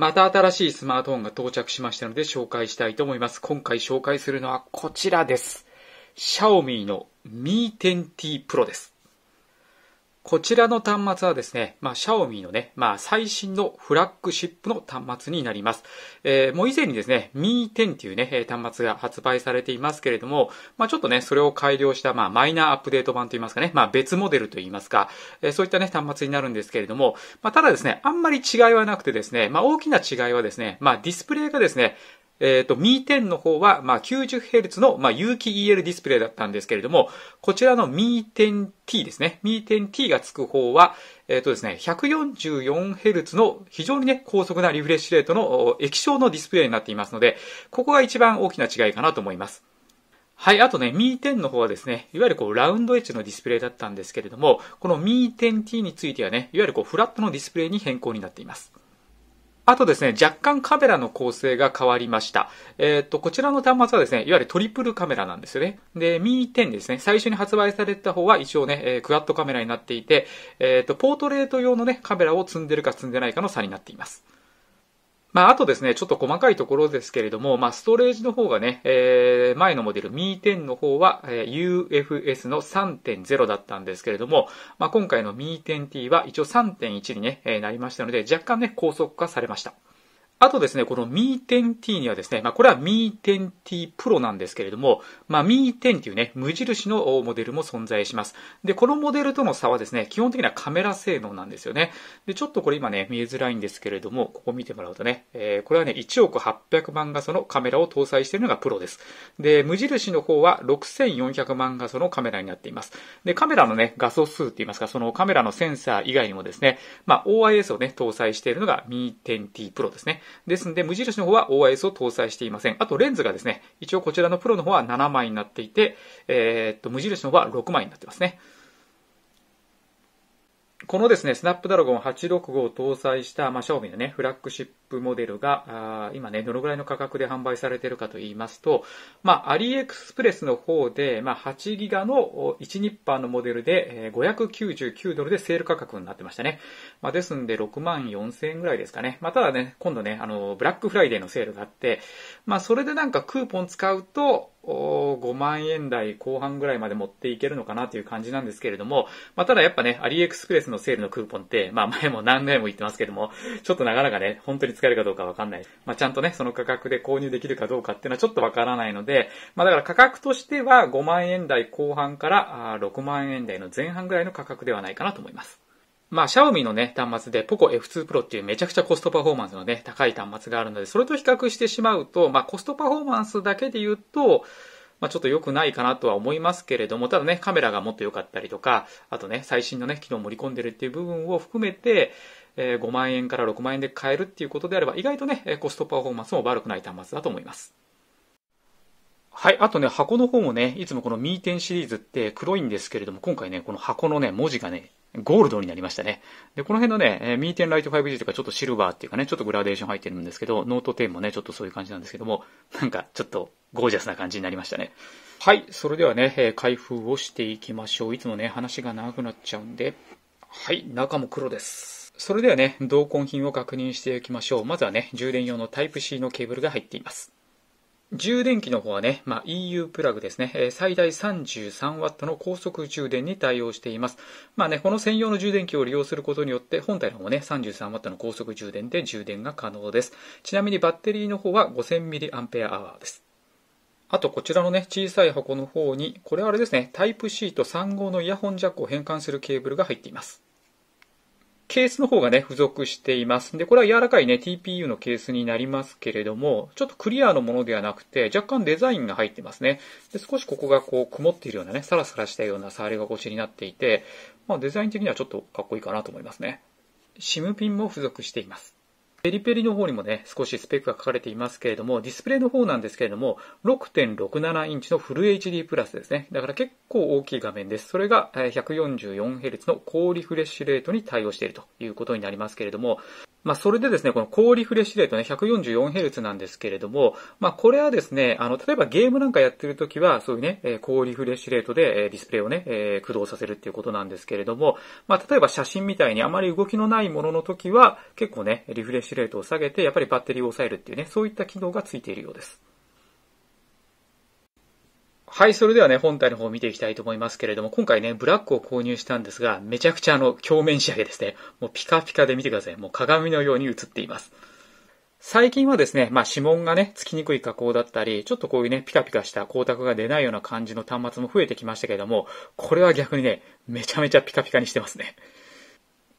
また新しいスマートフォンが到着しましたので紹介したいと思います。今回紹介するのはこちらです。シャオミの Mi 10T Pro です。こちらの端末はですね、まあ、シャオミのね、まあ、最新のフラッグシップの端末になります。えー、もう以前にですね、Mi 10っていうね、端末が発売されていますけれども、まあ、ちょっとね、それを改良した、まあ、マイナーアップデート版といいますかね、まあ、別モデルといいますか、えー、そういったね、端末になるんですけれども、まあ、ただですね、あんまり違いはなくてですね、まあ、大きな違いはですね、まあ、ディスプレイがですね、えっ、ー、と、Mi 10の方は、まあ、90Hz の、まあ、有機 EL ディスプレイだったんですけれども、こちらの Mi 10T ですね。Mi 10T がつく方は、えっ、ー、とですね、144Hz の非常にね、高速なリフレッシュレートの液晶のディスプレイになっていますので、ここが一番大きな違いかなと思います。はい、あとね、Mi 10の方はですね、いわゆるこう、ラウンドエッジのディスプレイだったんですけれども、この Mi 10T についてはね、いわゆるこう、フラットのディスプレイに変更になっています。あとですね、若干カメラの構成が変わりました。えっ、と、こちらの端末はですね、いわゆるトリプルカメラなんですよね。で、Mi 10ですね、最初に発売された方は一応ね、えー、クワッドカメラになっていて、えっ、と、ポートレート用のね、カメラを積んでるか積んでないかの差になっています。まあ、あとですね、ちょっと細かいところですけれども、まあ、ストレージの方がね、えー、前のモデル Mi 10の方は、えー、UFS の3.0だったんですけれども、まあ、今回の Mi 10T は一応3.1にね、えー、なりましたので、若干ね、高速化されました。あとですね、この Mi 10T にはですね、まあ、これは Mi 10T Pro なんですけれども、まあ、Mi 10っていうね、無印のモデルも存在します。で、このモデルとの差はですね、基本的にはカメラ性能なんですよね。で、ちょっとこれ今ね、見えづらいんですけれども、ここ見てもらうとね、えー、これはね、1億800万画素のカメラを搭載しているのがプロです。で、無印の方は6400万画素のカメラになっています。で、カメラのね、画素数って言いますか、そのカメラのセンサー以外にもですね、まあ、OIS をね、搭載しているのが Mi 10T Pro ですね。ですので、無印の方は OIS を搭載していません。あと、レンズがですね、一応こちらのプロの方は7枚になっていて、えー、っと、無印の方は6枚になってますね。このですね、スナップドラゴン865を搭載した、まあ、シャオミのね、フラッグシップモデルが、あ今ね、どのぐらいの価格で販売されているかと言いますと、まあ、アリエクスプレスの方で、まあ、8ギガの1ニッパーのモデルで、え599ドルでセール価格になってましたね。まあ、ですんで、6万4000円ぐらいですかね。まあ、ただね、今度ね、あの、ブラックフライデーのセールがあって、まあ、それでなんかクーポン使うと、5万円台後半ぐらいまで持っていけるのかなという感じなんですけれども、まあ、ただやっぱね、アリエクスプレスのセールのクーポンって、まあ、前も何回も言ってますけども、ちょっとなかなかね、本当に使えるかどうかわかんない。まあ、ちゃんとね、その価格で購入できるかどうかっていうのはちょっとわからないので、まあ、だから価格としては5万円台後半から6万円台の前半ぐらいの価格ではないかなと思います。まあ、シャオミのね、端末で POCO F2 Pro っていうめちゃくちゃコストパフォーマンスのね、高い端末があるので、それと比較してしまうと、まあ、コストパフォーマンスだけで言うと、まあ、ちょっと良くないかなとは思いますけれども、ただね、カメラがもっと良かったりとか、あとね、最新のね、機能を盛り込んでるっていう部分を含めて、え5万円から6万円で買えるっていうことであれば、意外とね、コストパフォーマンスも悪くない端末だと思います。はい。あとね、箱の方もね、いつもこのミーテンシリーズって黒いんですけれども、今回ね、この箱のね、文字がね、ゴールドになりましたね。で、この辺のね、えー、 Mi 10 Lite 5G とかちょっとシルバーっていうかね、ちょっとグラデーション入ってるんですけど、ノート10もね、ちょっとそういう感じなんですけども、なんかちょっとゴージャスな感じになりましたね。はい。それではね、えー、開封をしていきましょう。いつもね、話が長くなっちゃうんで。はい。中も黒です。それではね、同梱品を確認していきましょう。まずはね、充電用のタイプ C のケーブルが入っています。充電器の方はね、まあ、EU プラグですね、最大 33W の高速充電に対応しています。まあね、この専用の充電器を利用することによって、本体の方もね、33W の高速充電で充電が可能です。ちなみにバッテリーの方は 5000mAh です。あとこちらのね、小さい箱の方に、これはあれですね、タイプ C と3号のイヤホンジャックを変換するケーブルが入っています。ケースの方がね、付属しています。で、これは柔らかいね、TPU のケースになりますけれども、ちょっとクリアのものではなくて、若干デザインが入ってますね。で、少しここがこう、曇っているようなね、サラサラしたような触り心地になっていて、まあ、デザイン的にはちょっとかっこいいかなと思いますね。SIM ピンも付属しています。ペリペリの方にもね、少しスペックが書かれていますけれども、ディスプレイの方なんですけれども、6.67インチのフル HD プラスですね。だから結構大きい画面です。それが 144Hz の高リフレッシュレートに対応しているということになりますけれども、まあ、それでですね、この高リフレッシュレートね、144Hz なんですけれども、まあ、これはですね、あの、例えばゲームなんかやってるときは、そういうね、え高リフレッシュレートで、えディスプレイをね、え駆動させるっていうことなんですけれども、まあ、例えば写真みたいにあまり動きのないものの時は、結構ね、リフレッシュレートを下げて、やっぱりバッテリーを抑えるっていうね、そういった機能がついているようです。はい、それではね、本体の方を見ていきたいと思いますけれども、今回ね、ブラックを購入したんですが、めちゃくちゃあの、鏡面仕上げですね。もうピカピカで見てください。もう鏡のように映っています。最近はですね、まあ指紋がね、つきにくい加工だったり、ちょっとこういうね、ピカピカした光沢が出ないような感じの端末も増えてきましたけれども、これは逆にね、めちゃめちゃピカピカにしてますね。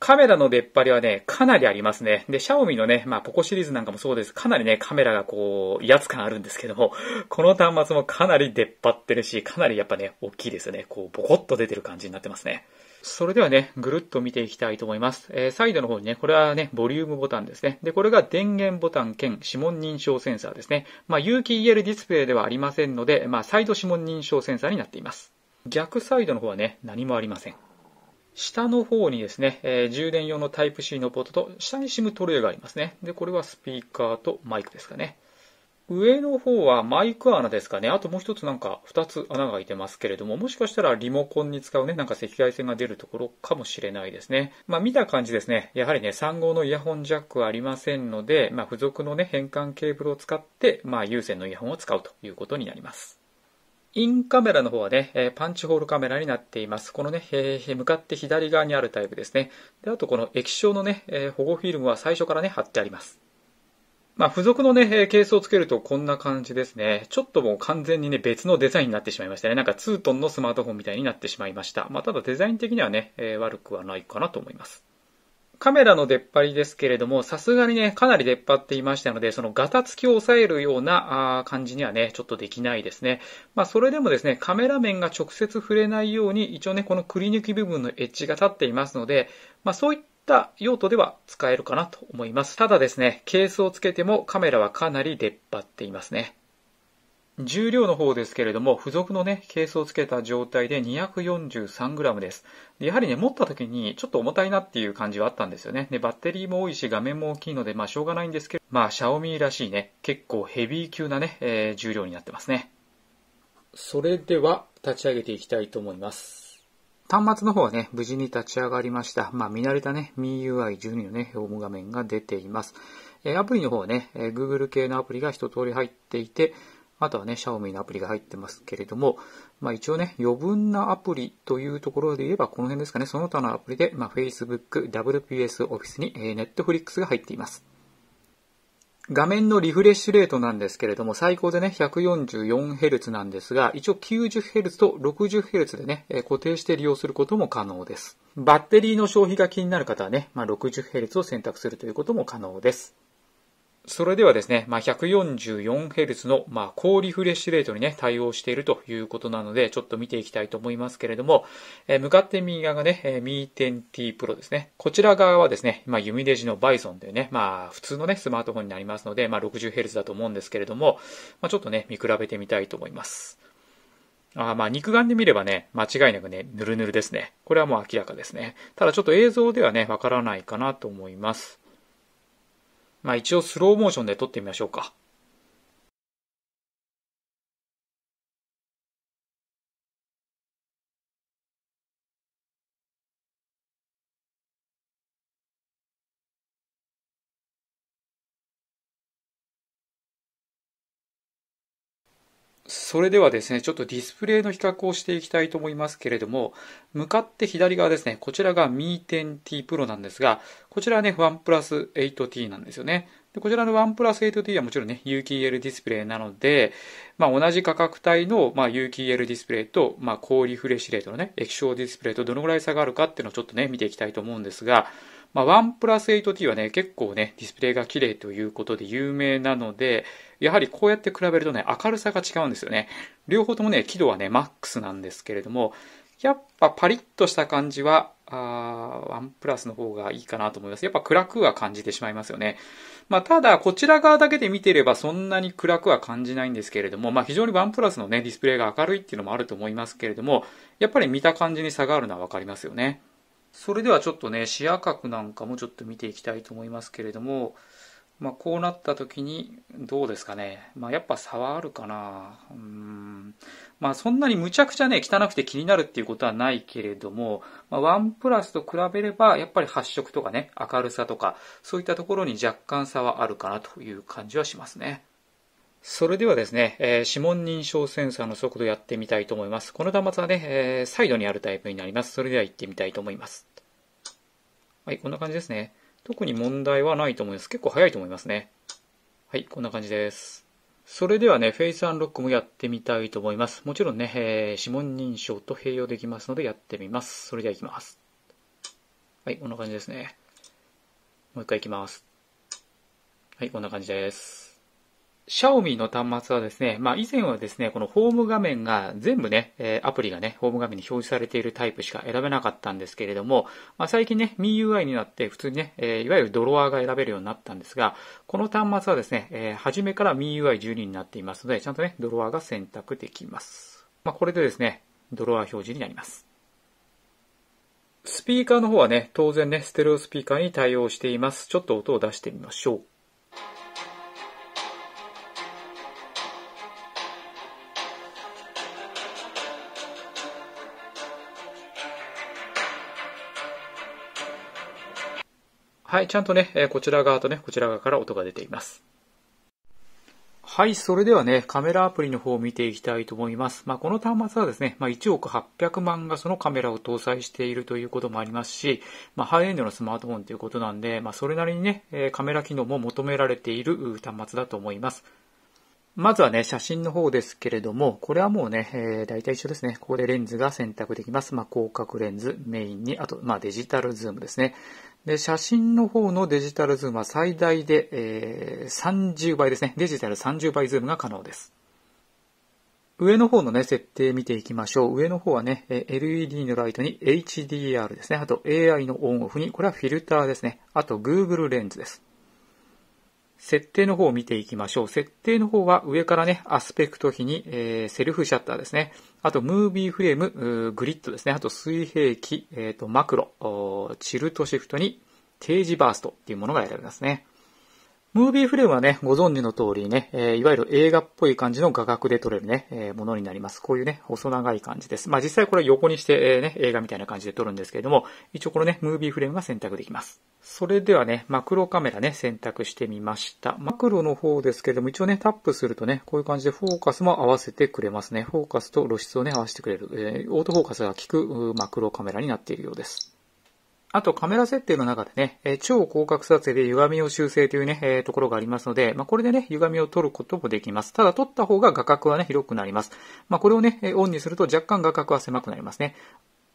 カメラの出っ張りはね、かなりありますね。で、シャオミのね、まあ、ポコシリーズなんかもそうです。かなりね、カメラがこう、威圧感あるんですけども、この端末もかなり出っ張ってるし、かなりやっぱね、大きいですね。こう、ボコッと出てる感じになってますね。それではね、ぐるっと見ていきたいと思います。えー、サイドの方にね、これはね、ボリュームボタンですね。で、これが電源ボタン兼指紋認証センサーですね。まあ、有機 EL ディスプレイではありませんので、まあ、サイド指紋認証センサーになっています。逆サイドの方はね、何もありません。下の方にですね、えー、充電用のタイプ C のポートと、下に SIM トレイがありますね。で、これはスピーカーとマイクですかね。上の方はマイク穴ですかね。あともう一つなんか二つ穴が開いてますけれども、もしかしたらリモコンに使うね、なんか赤外線が出るところかもしれないですね。まあ見た感じですね、やはりね、3号のイヤホンジャックはありませんので、まあ付属のね、変換ケーブルを使って、まあ有線のイヤホンを使うということになります。インカメラの方はね、えパンチホールカメラになっています。このねえ、向かって左側にあるタイプですね。で、あとこの液晶のね、え保護フィルムは最初からね、貼ってあります。まあ、付属のね、ケースをつけるとこんな感じですね。ちょっともう完全にね、別のデザインになってしまいましたね。なんかツートンのスマートフォンみたいになってしまいました。まあ、ただデザイン的にはね、え、悪くはないかなと思います。カメラの出っ張りですけれども、さすがにね、かなり出っ張っていましたので、そのガタつきを抑えるような感じにはね、ちょっとできないですね。まあ、それでもですね、カメラ面が直接触れないように、一応ね、このくり抜き部分のエッジが立っていますので、まあ、そういった用途では使えるかなと思います。ただですね、ケースをつけてもカメラはかなり出っ張っていますね。重量の方ですけれども、付属のね、ケースをつけた状態で 243g です。やはりね、持った時にちょっと重たいなっていう感じはあったんですよね。で、バッテリーも多いし、画面も大きいので、まあしょうがないんですけど、まあ、シャオミらしいね、結構ヘビー級なね、えー、重量になってますね。それでは、立ち上げていきたいと思います。端末の方はね、無事に立ち上がりました。まあ、見慣れたね、MIUI12 のね、ホーム画面が出ています。えアプリの方はね、え Google 系のアプリが一通り入っていて、あとはね、Xiaomi のアプリが入ってますけれども、まあ一応ね、余分なアプリというところで言えば、この辺ですかね、その他のアプリで、まあ Facebook、WPS、Office に、えー、Netflix が入っています。画面のリフレッシュレートなんですけれども、最高でね、144Hz なんですが、一応 90Hz と 60Hz でね、固定して利用することも可能です。バッテリーの消費が気になる方はね、まあ、60Hz を選択するということも可能です。それではですね、まあ、144Hz の、まあ、高リフレッシュレートにね、対応しているということなので、ちょっと見ていきたいと思いますけれども、えー、向かって右側がね、えー、Mi 10T Pro ですね。こちら側はですね、まあ、弓デジの Bison というね、まあ、普通のね、スマートフォンになりますので、まあ、60Hz だと思うんですけれども、まあ、ちょっとね、見比べてみたいと思います。あまあ、肉眼で見ればね、間違いなくね、ヌルヌルですね。これはもう明らかですね。ただちょっと映像ではね、わからないかなと思います。まあ一応スローモーションで撮ってみましょうか。それではですね、ちょっとディスプレイの比較をしていきたいと思いますけれども、向かって左側ですね、こちらが Mi 10T Pro なんですが、こちらはね、OnePlus 8T なんですよね。でこちらの OnePlus 8T はもちろんね、有機 EL ディスプレイなので、まあ、同じ価格帯の、まあ、有機 EL ディスプレイと、まあ、高リフレッシュレートのね、液晶ディスプレイとどのぐらい差があるかっていうのをちょっとね、見ていきたいと思うんですが、まあ、OnePlus 8T はね、結構ね、ディスプレイが綺麗ということで有名なので、やはりこうやって比べるとね、明るさが違うんですよね。両方ともね、輝度はね、マックスなんですけれども、やっぱパリッとした感じは、ワンプラスの方がいいかなと思います。やっぱ暗くは感じてしまいますよね。まあ、ただ、こちら側だけで見てればそんなに暗くは感じないんですけれども、まあ、非常にワンプラスのね、ディスプレイが明るいっていうのもあると思いますけれども、やっぱり見た感じに差があるのはわかりますよね。それではちょっとね、視野角なんかもちょっと見ていきたいと思いますけれども、まあ、こうなった時にどうですかね。まあ、やっぱ差はあるかな。うん。まあ、そんなにむちゃくちゃね、汚くて気になるっていうことはないけれども、まあ、ワンプラスと比べれば、やっぱり発色とかね、明るさとか、そういったところに若干差はあるかなという感じはしますね。それではですね、えー、指紋認証センサーの速度やってみたいと思います。この端末はね、えー、サイドにあるタイプになります。それでは行ってみたいと思います。はい、こんな感じですね。特に問題はないと思います。結構早いと思いますね。はい、こんな感じです。それではね、フェイスアンロックもやってみたいと思います。もちろんね、えー、指紋認証と併用できますのでやってみます。それでは行きます。はい、こんな感じですね。もう一回行きます。はい、こんな感じです。シャオミの端末はですね、まあ以前はですね、このホーム画面が全部ね、えアプリがね、ホーム画面に表示されているタイプしか選べなかったんですけれども、まあ最近ね、MIUI になって普通にね、えいわゆるドロワーが選べるようになったんですが、この端末はですね、え初めから MIUI12 になっていますので、ちゃんとね、ドロワーが選択できます。まあこれでですね、ドロワー表示になります。スピーカーの方はね、当然ね、ステレオスピーカーに対応しています。ちょっと音を出してみましょう。はい、ちゃんとね、こちら側とね、こちら側から音が出ています。はい、それではね、カメラアプリの方を見ていきたいと思います。まあ、この端末はですね、まあ、1億800万画素のカメラを搭載しているということもありますし、まあ、ハイエンドのスマートフォンということなんで、まあ、それなりにね、カメラ機能も求められている端末だと思います。まずはね、写真の方ですけれども、これはもうね、えー、大体一緒ですね。ここでレンズが選択できます。まあ、広角レンズメインに、あと、まあ、デジタルズームですね。で、写真の方のデジタルズームは最大で、えー、30倍ですね。デジタル30倍ズームが可能です。上の方のね、設定見ていきましょう。上の方はね、LED のライトに HDR ですね。あと AI のオンオフに、これはフィルターですね。あと Google レンズです。設定の方を見ていきましょう。設定の方は上からね、アスペクト比に、えー、セルフシャッターですね。あと、ムービーフレーム、グリッドですね。あと、水平器、えっ、ー、と、マクロ、チルトシフトに、定時バーストっていうものが選べますね。ムービーフレームはね、ご存知の通りね、えー、いわゆる映画っぽい感じの画角で撮れるね、えー、ものになります。こういうね、細長い感じです。まあ実際これ横にして、えー、ね、映画みたいな感じで撮るんですけれども、一応このね、ムービーフレームが選択できます。それではね、マクロカメラね、選択してみました。マクロの方ですけれども、一応ね、タップするとね、こういう感じでフォーカスも合わせてくれますね。フォーカスと露出をね、合わせてくれる、えー、オートフォーカスが効くマクロカメラになっているようです。あとカメラ設定の中でね、え超広角撮影で歪みを修正というね、えー、ところがありますので、まあ、これでね、歪みを取ることもできます。ただ撮った方が画角はね、広くなります。まあ、これをね、オンにすると若干画角は狭くなりますね。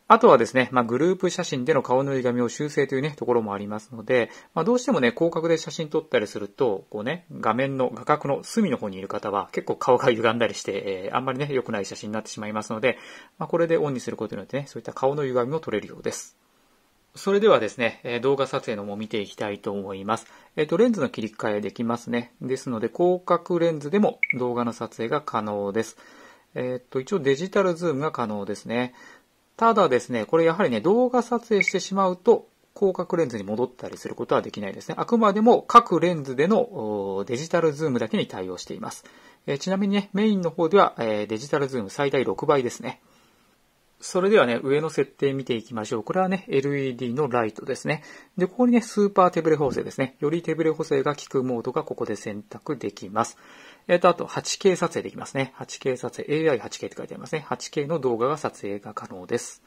あとはですね、まあ、グループ写真での顔の歪みを修正というね、ところもありますので、まあ、どうしてもね、広角で写真撮ったりすると、こうね、画面の画角の隅の方にいる方は結構顔が歪んだりして、えー、あんまりね、良くない写真になってしまいますので、まあ、これでオンにすることによってね、そういった顔の歪みも撮れるようです。それではですね、動画撮影のも見ていきたいと思います。えっ、と、レンズの切り替えできますね。ですので、広角レンズでも動画の撮影が可能です。えっ、と、一応デジタルズームが可能ですね。ただですね、これやはりね、動画撮影してしまうと、広角レンズに戻ったりすることはできないですね。あくまでも各レンズでのデジタルズームだけに対応しています。えちなみにね、メインの方では、えデジタルズーム最大6倍ですね。それではね、上の設定見ていきましょう。これはね、LED のライトですね。で、ここにね、スーパー手ブレ補正ですね。より手ブレ補正が効くモードがここで選択できます。えっ、と、あと 8K 撮影できますね。8K 撮影、AI8K って書いてありますね。8K の動画が撮影が可能です。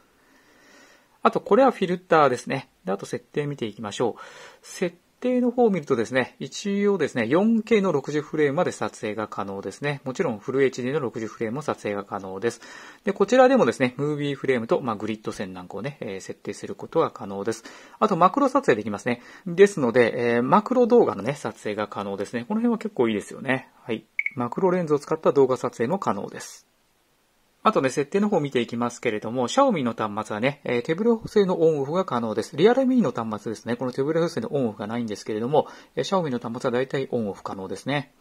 あと、これはフィルターですね。で、あと設定見ていきましょう。設定の方を見るとですね、一応ですね、4K の60フレームまで撮影が可能ですね。もちろんフル HD の60フレームも撮影が可能です。で、こちらでもですね、ムービーフレームと、まあ、グリッド線なんかをね、えー、設定することが可能です。あと、マクロ撮影できますね。ですので、えー、マクロ動画のね、撮影が可能ですね。この辺は結構いいですよね。はい。マクロレンズを使った動画撮影も可能です。あとね、設定の方を見ていきますけれども、シャオミの端末はね、えー、手ブレ補正のオンオフが可能です。リアルミーの端末ですね。この手ブレ補正のオンオフがないんですけれども、えー、シャオミの端末は大体オンオフ可能ですね。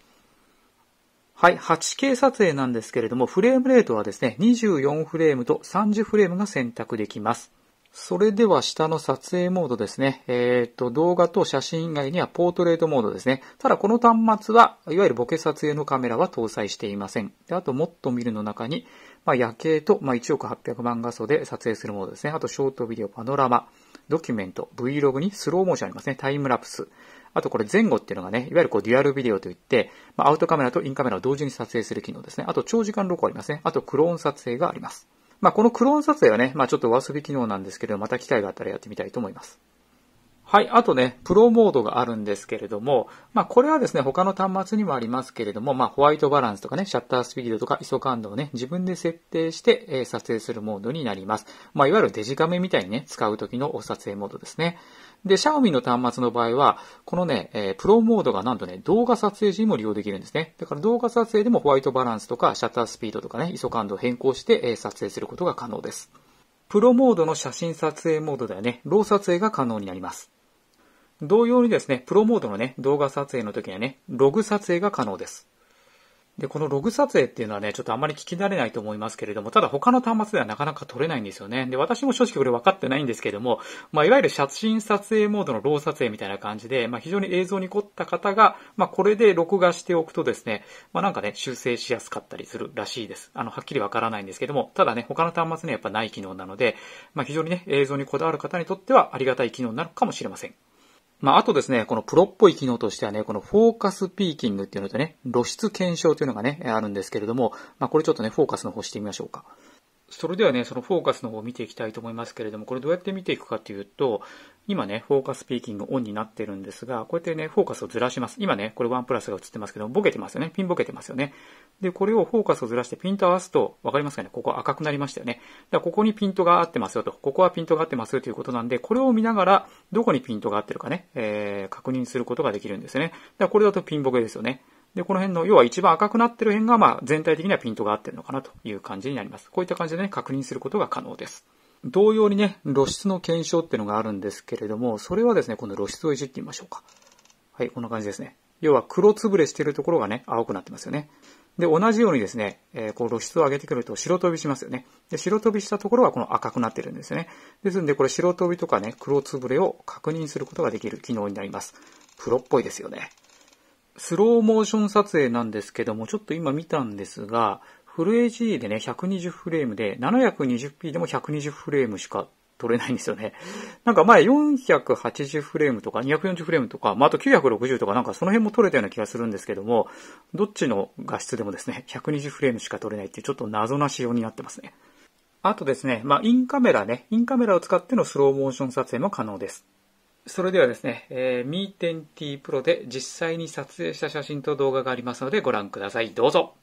はい、8K 撮影なんですけれども、フレームレートはですね、24フレームと30フレームが選択できます。それでは下の撮影モードですね。えっ、と、動画と写真以外にはポートレートモードですね。ただこの端末は、いわゆるボケ撮影のカメラは搭載していません。であと、もっと見るの中に、まあ、夜景と、まあ、1億800万画素で撮影するモードですね。あと、ショートビデオ、パノラマ、ドキュメント、Vlog にスローモーションありますね。タイムラプス。あとこれ前後っていうのがね、いわゆるこうデュアルビデオといって、まあ、アウトカメラとインカメラを同時に撮影する機能ですね。あと長時間録音ありますね。あとクローン撮影があります。まあ、このクローン撮影はね、まあ、ちょっとお遊び機能なんですけど、また機会があったらやってみたいと思います。はい。あとね、プロモードがあるんですけれども、まあ、これはですね、他の端末にもありますけれども、まあ、ホワイトバランスとかね、シャッタースピードとか ISO 感度をね、自分で設定して、えー、撮影するモードになります。まあ、いわゆるデジカメみたいにね、使う時のお撮影モードですね。で、シャオミの端末の場合は、このね、え、プロモードがなんとね、動画撮影時にも利用できるんですね。だから動画撮影でもホワイトバランスとかシャッタースピードとかね、ISO 感度を変更して、え、撮影することが可能です。プロモードの写真撮影モードではね、ロー撮影が可能になります。同様にですね、プロモードのね、動画撮影の時にはね、ログ撮影が可能です。で、このログ撮影っていうのはね、ちょっとあまり聞き慣れないと思いますけれども、ただ他の端末ではなかなか撮れないんですよね。で、私も正直これ分かってないんですけども、まあ、いわゆる写真撮影モードの RAW 撮影みたいな感じで、まあ、非常に映像に凝った方が、まあ、これで録画しておくとですね、まあ、なんかね、修正しやすかったりするらしいです。あの、はっきり分からないんですけども、ただね、他の端末にはやっぱない機能なので、まあ、非常にね、映像にこだわる方にとってはありがたい機能になるかもしれません。まあ、あとですね、このプロっぽい機能としてはね、このフォーカスピーキングっていうのとね、露出検証というのがね、あるんですけれども、まあ、これちょっとね、フォーカスの方してみましょうか。それではね、そのフォーカスの方を見ていきたいと思いますけれども、これどうやって見ていくかというと、今ね、フォーカスピーキングオンになってるんですが、こうやってね、フォーカスをずらします。今ね、これ OnePlus が映ってますけど、ボケてますよね。ピンボケてますよね。で、これをフォーカスをずらしてピント合わすと、わかりますかね？ここ赤くなりましたよね。だからここにピントが合ってますよと。ここはピントが合ってますよということなんで、これを見ながら、どこにピントが合ってるかね、えー、確認することができるんですよね。だからこれだとピンボケですよね。で、この辺の、要は一番赤くなってる辺が、まあ、全体的にはピントが合ってるのかなという感じになります。こういった感じでね、確認することが可能です。同様にね、露出の検証っていうのがあるんですけれども、それはですね、今度露出をいじってみましょうか。はい、こんな感じですね。要は黒つぶれしているところがね、青くなってますよね。で、同じようにですね、えー、こう露出を上げてくると白飛びしますよね。で、白飛びしたところはこの赤くなってるんですよね。ですんで、これ白飛びとかね、黒つぶれを確認することができる機能になります。プロっぽいですよね。スローモーション撮影なんですけども、ちょっと今見たんですが、フル HD でね、120フレームで、720p でも120フレームしか撮れないんですよね。なんか前480フレームとか240フレームとか、まあ、あと960とかなんかその辺も撮れたような気がするんですけども、どっちの画質でもですね、120フレームしか撮れないっていうちょっと謎な仕様になってますね。あとですね、まあ、インカメラね、インカメラを使ってのスローモーション撮影も可能です。それではですね、えー、Me10T Pro で実際に撮影した写真と動画がありますのでご覧ください。どうぞ。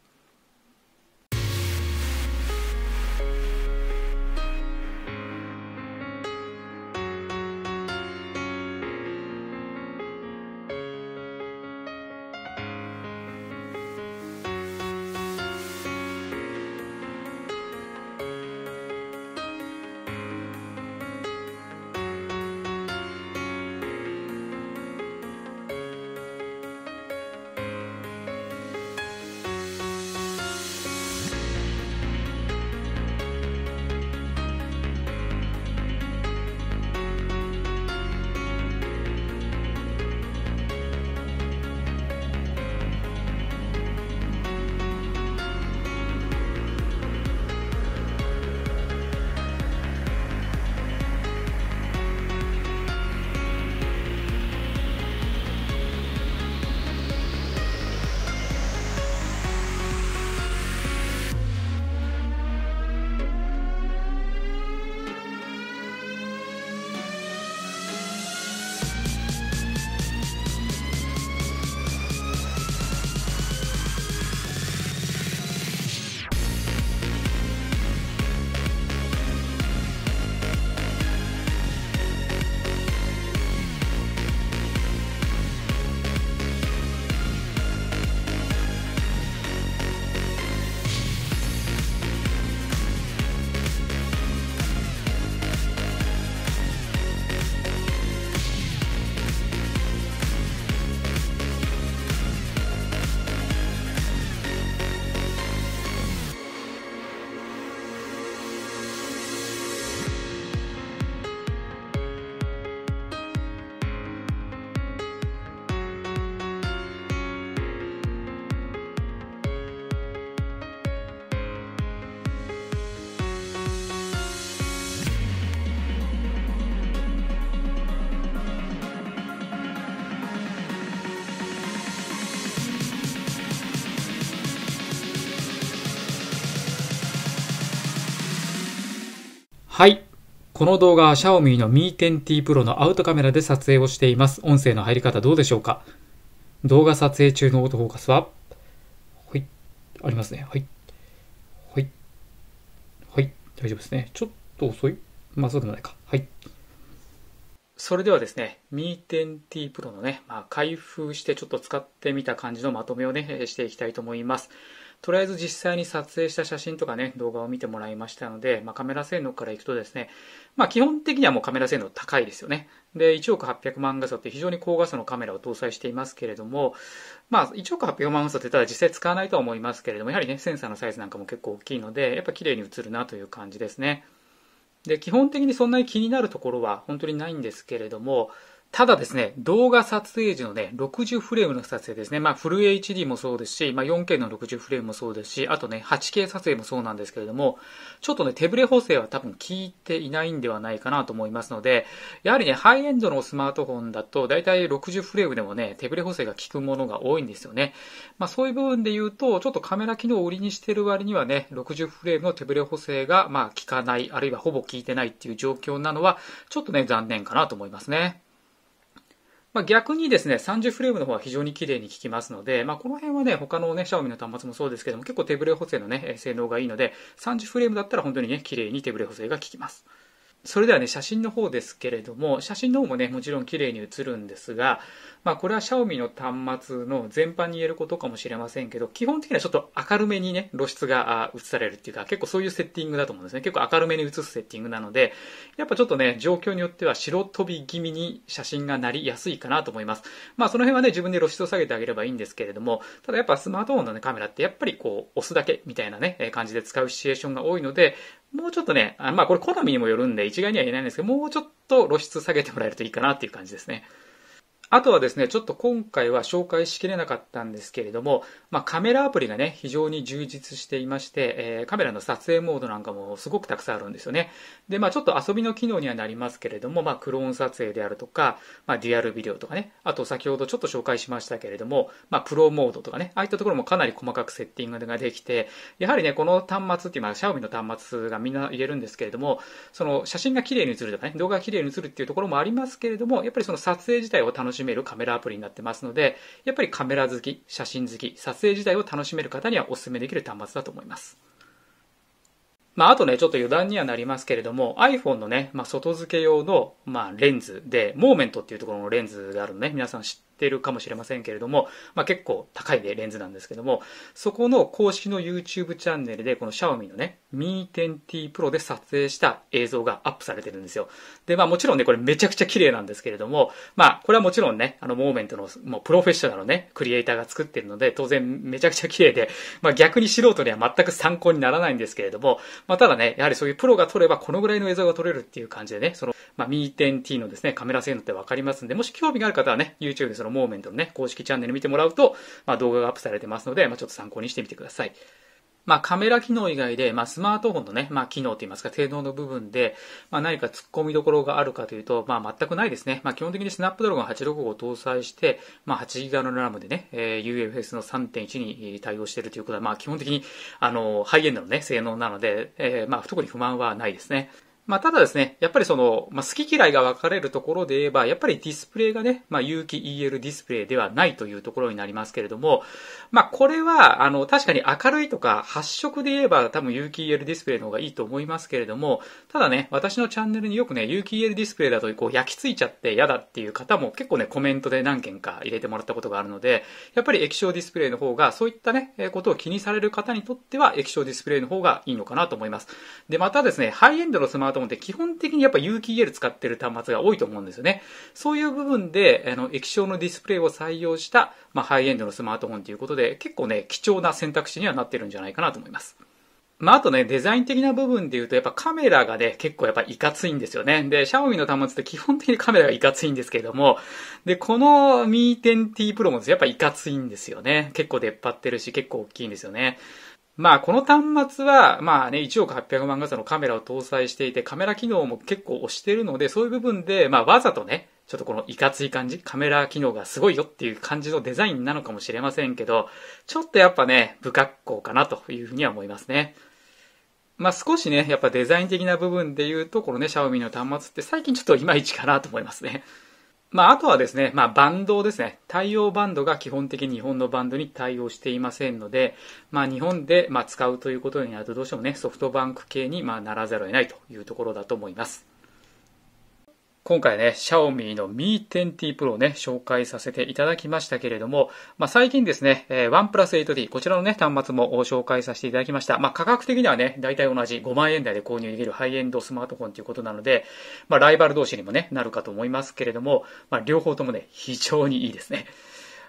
はい。この動画は Xiaomi の Mi 10T Pro のアウトカメラで撮影をしています。音声の入り方どうでしょうか？動画撮影中のオートフォーカスは、はい。ありますね。はい。はい。はい。大丈夫ですね。ちょっと遅い？まあそうでもないか。はい。それではですね、Mi 10T Pro のね、まあ、開封してちょっと使ってみた感じのまとめをね、していきたいと思います。とりあえず実際に撮影した写真とかね、動画を見てもらいましたので、まあ、カメラ性能からいくとですね、まあ、基本的にはもうカメラ性能高いですよね。で、1億800万画素って非常に高画素のカメラを搭載していますけれども、まあ、1億800万画素ってたら実際使わないとは思いますけれども、やはりね、センサーのサイズなんかも結構大きいので、やっぱ綺麗に映るなという感じですね。で、基本的にそんなに気になるところは本当にないんですけれども、ただですね、動画撮影時のね、60フレームの撮影ですね。まあ、フル HD もそうですし、まあ、4K の60フレームもそうですし、あとね、8K 撮影もそうなんですけれども、ちょっとね、手ブレ補正は多分効いていないんではないかなと思いますので、やはりね、ハイエンドのスマートフォンだと、だいたい60フレームでもね、手ブレ補正が効くものが多いんですよね。まあ、そういう部分で言うと、ちょっとカメラ機能を売りにしてる割にはね、60フレームの手ブレ補正が、まあ、効かない、あるいはほぼ効いてないっていう状況なのは、ちょっとね、残念かなと思いますね。まあ、逆にですね、30フレームの方は非常に綺麗に効きますので、まあ、この辺はね、他のね、シャオミの端末もそうですけども、結構手ブレ補正のね、性能がいいので、30フレームだったら本当にね、綺麗に手ブレ補正が効きます。それではね、写真の方ですけれども、写真の方もね、もちろん綺麗に写るんですが、まあこれは Xiaomi の端末の全般に言えることかもしれませんけど、基本的にはちょっと明るめにね、露出が映されるっていうか、結構そういうセッティングだと思うんですね。結構明るめに映すセッティングなので、やっぱちょっとね、状況によっては白飛び気味に写真がなりやすいかなと思います。まあその辺はね、自分で露出を下げてあげればいいんですけれども、ただやっぱスマートフォンの、ね、カメラってやっぱりこう、押すだけみたいなね、感じで使うシチュエーションが多いので、もうちょっとね、あまあこれ好みにもよるんで一概には言えないんですけど、もうちょっと露出下げてもらえるといいかなっていう感じですね。あとはですね、ちょっと今回は紹介しきれなかったんですけれども、まあ、カメラアプリがね、非常に充実していまして、えー、カメラの撮影モードなんかもすごくたくさんあるんですよね。で、まあ、ちょっと遊びの機能にはなりますけれども、まあ、クローン撮影であるとか、まあ、デュアルビデオとかね、あと先ほどちょっと紹介しましたけれども、まあ、プロモードとかね、ああいったところもかなり細かくセッティングができて、やはりね、この端末っていうのは、シャオミの端末がみんな言えるんですけれども、その写真が綺麗に写るとかね、動画が綺麗に写るっていうところもありますけれども、やっぱりその撮影自体を楽しむめるカメラアプリになってますので、やっぱりカメラ好き、写真好き、撮影自体を楽しめる方にはお勧めできる端末だと思います。まあ、あとね、ちょっと余談にはなりますけれども、iPhone のね、まあ、外付け用の、まあ、レンズで、モーメントっていうところのレンズがあるのね、皆さん知ってってるかもしれませんけれども、まあ、結構高いでレンズなんですけども、そこの公式の YouTube チャンネルで、この Xiaomi のね、Mi 10T Pro で撮影した映像がアップされてるんですよ。で、まあもちろんね、これめちゃくちゃ綺麗なんですけれども、まあこれはもちろんね、あのモーメントのもうプロフェッショナルのね、クリエイターが作ってるので、当然めちゃくちゃ綺麗で、まあ逆に素人には全く参考にならないんですけれども、まあただね、やはりそういうプロが撮ればこのぐらいの映像が撮れるっていう感じでね、その、まあ Mi 10T のですね、カメラ性能ってわかりますんで、もし興味がある方はね、YouTube でそののモーメントのね、公式チャンネル見てもらうと、まあ、動画がアップされてますので、まあ、ちょっと参考にしてみてください。まあ、カメラ機能以外で、まあ、スマートフォンのね、まあ、機能といいますか、性能の部分で、まあ、何か突っ込みどころがあるかというと、まあ、全くないですね。まあ、基本的にスナップドラゴン865を搭載して、まあ、8GB の RAM でね、えー、UFS の3.1に対応しているということは、まあ、基本的に、あの、ハイエンドのね、性能なので、えー、まあ、特に不満はないですね。まあ、ただですね、やっぱりその、まあ、好き嫌いが分かれるところで言えば、やっぱりディスプレイがね、まあ、有機 EL ディスプレイではないというところになりますけれども、まあ、これは、あの、確かに明るいとか発色で言えば多分有機 EL ディスプレイの方がいいと思いますけれども、ただね、私のチャンネルによくね、有機 EL ディスプレイだとこう焼き付いちゃって嫌だっていう方も結構ね、コメントで何件か入れてもらったことがあるので、やっぱり液晶ディスプレイの方が、そういったね、ことを気にされる方にとっては液晶ディスプレイの方がいいのかなと思います。で、またですね、ハイエンドのスマートフォンって基本的にやっぱ有機 EL 使ってる端末が多いと思うんですよね。そういう部分で、あの、液晶のディスプレイを採用した、まあ、ハイエンドのスマートフォンということで、結構ね、貴重な選択肢にはなってるんじゃないかなと思います。まあ、あとね、デザイン的な部分で言うと、やっぱカメラがね、結構やっぱいかついんですよね。で、シャオミの端末って基本的にカメラがいかついんですけれども、で、この Mi 10T Pro もやっぱいかついんですよね。結構出っ張ってるし、結構大きいんですよね。まあ、この端末は、まあね、1億800万画素のカメラを搭載していて、カメラ機能も結構押してるので、そういう部分で、まあ、わざとね、ちょっとこのいかつい感じ、カメラ機能がすごいよっていう感じのデザインなのかもしれませんけど、ちょっとやっぱね、不格好かなというふうには思いますね。まあ少しね、やっぱデザイン的な部分で言うと、このね、シャオミの端末って最近ちょっといまいちかなと思いますね。まあ、あとはですね、まあ、バンドですね。対応バンドが基本的に日本のバンドに対応していませんので、まあ、日本で、ま、使うということになるとどうしてもね、ソフトバンク系に、ま、ならざるを得ないというところだと思います。今回ね、シャオミの Mi 10T Pro をね、紹介させていただきましたけれども、まあ、最近ですね、えー、OnePlus 8D、こちらのね、端末も紹介させていただきました。まあ、価格的にはね、大体同じ5万円台で購入できるハイエンドスマートフォンということなので、まあ、ライバル同士にもね、なるかと思いますけれども、まあ、両方ともね、非常にいいですね。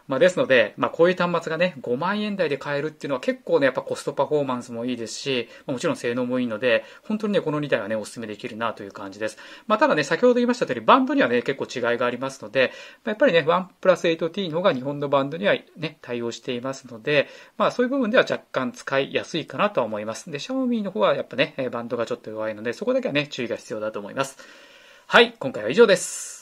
まあ、ですので、まあ、こういう端末がね、5万円台で買えるっていうのは結構ね、やっぱコストパフォーマンスもいいですし、もちろん性能もいいので、本当にね、この2台はね、お勧めできるなという感じです。まあ、ただね、先ほど言いました通り、バンドにはね、結構違いがありますので、やっぱりね、OnePlus 8T の方が日本のバンドにはね、対応していますので、まあ、そういう部分では若干使いやすいかなとは思います。で、Xiaomi の方はやっぱね、バンドがちょっと弱いので、そこだけはね、注意が必要だと思います。はい、今回は以上です。